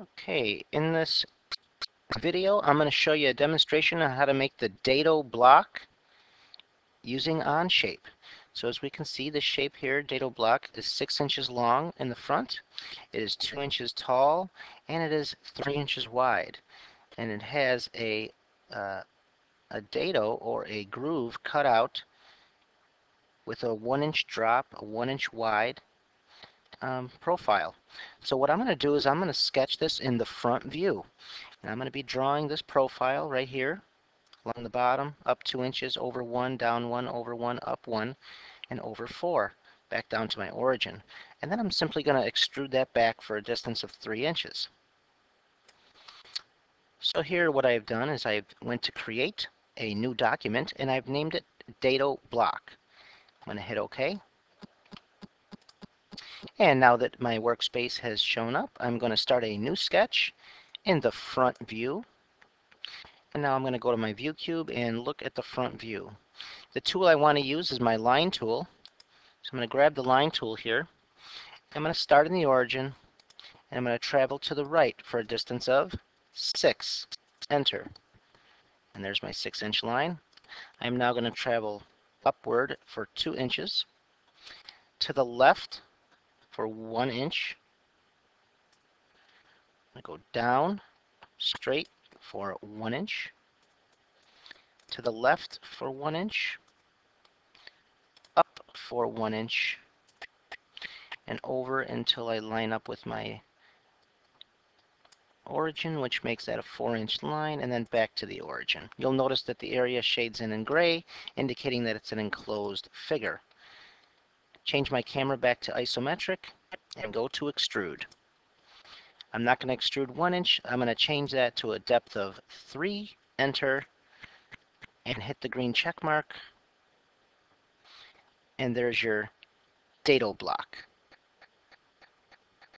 Okay, in this video, I'm going to show you a demonstration on how to make the dado block using Onshape. So as we can see, the shape here, dado block, is 6 inches long in the front. It is 2 inches tall, and it is 3 inches wide. And it has a, uh, a dado, or a groove, cut out with a 1 inch drop, a 1 inch wide, um, profile. So what I'm going to do is I'm going to sketch this in the front view. And I'm going to be drawing this profile right here along the bottom, up 2 inches, over 1, down 1, over 1, up 1, and over 4, back down to my origin. And then I'm simply going to extrude that back for a distance of 3 inches. So here what I've done is I went to create a new document and I've named it Dado Block. I'm going to hit OK. And now that my workspace has shown up, I'm going to start a new sketch in the front view. And now I'm going to go to my view cube and look at the front view. The tool I want to use is my line tool. So I'm going to grab the line tool here. I'm going to start in the origin and I'm going to travel to the right for a distance of 6. Enter. And there's my 6 inch line. I'm now going to travel upward for 2 inches. To the left for one inch. I go down straight for one inch. To the left for one inch. Up for one inch. And over until I line up with my origin, which makes that a 4-inch line, and then back to the origin. You'll notice that the area shades in in gray, indicating that it's an enclosed figure change my camera back to isometric, and go to extrude. I'm not going to extrude one inch. I'm going to change that to a depth of 3, enter, and hit the green check mark. And there's your dado block.